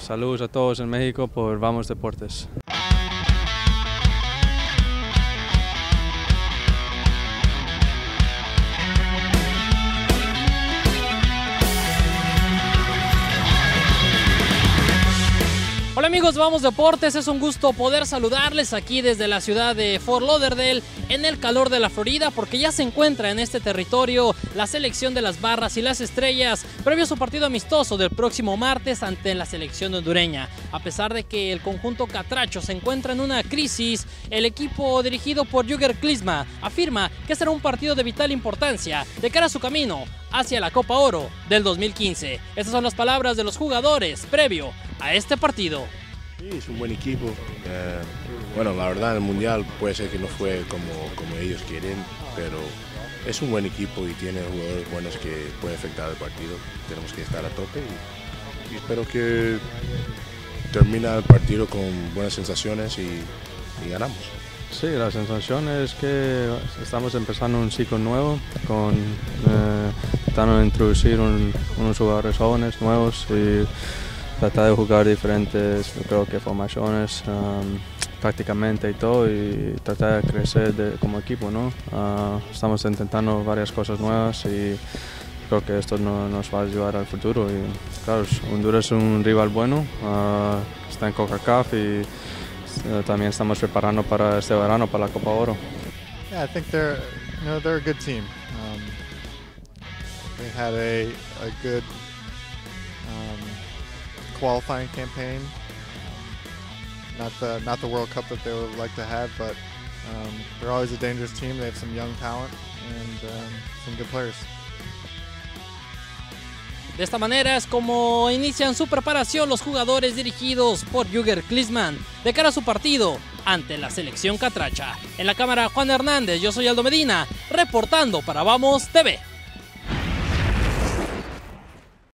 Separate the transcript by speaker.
Speaker 1: saludos a todos en México por Vamos Deportes.
Speaker 2: Amigos, vamos deportes, es un gusto poder saludarles aquí desde la ciudad de Fort Lauderdale en el calor de la Florida porque ya se encuentra en este territorio la selección de las barras y las estrellas previo a su partido amistoso del próximo martes ante la selección hondureña. A pesar de que el conjunto catracho se encuentra en una crisis, el equipo dirigido por Jürgen Klinsmann afirma que será un partido de vital importancia de cara a su camino hacia la Copa Oro del 2015. Estas son las palabras de los jugadores previo a este partido.
Speaker 3: Sí, es un buen equipo. Eh, bueno, la verdad, el Mundial puede ser que no fue como, como ellos quieren, pero es un buen equipo y tiene jugadores buenos que pueden afectar el partido. Tenemos que estar a tope y, espero que termine el partido con buenas sensaciones y, ganamos.
Speaker 1: Sí, la sensación es que estamos empezando un ciclo nuevo, con eh, de introducir un- unos jugadores jóvenes, nuevos y tratar de jugar diferentes, creo que formaciones um, prácticamente y todo y tratar de crecer de- como equipo, ¿no? Ah, estamos intentando varias cosas nuevas y creo que esto no- nos va a ayudar al futuro y claro, Honduras es un rival bueno, ah, está en CONCACAF y eh, también estamos preparando para este verano, para la Copa Oro.
Speaker 4: Yeah, I think they're you know they're a good team. Um, they had a a good qualifying campaign. Not the not the World Cup that they would like to have, but um, they're always a dangerous team. They have some young talent and um, some good players.
Speaker 2: De esta manera es como inician su preparación los jugadores dirigidos por Jürgen Klinsmann de cara a su partido ante la selección catracha. En la cámara Juan Hernández, yo soy Aldo Medina, reportando para Vamos TV.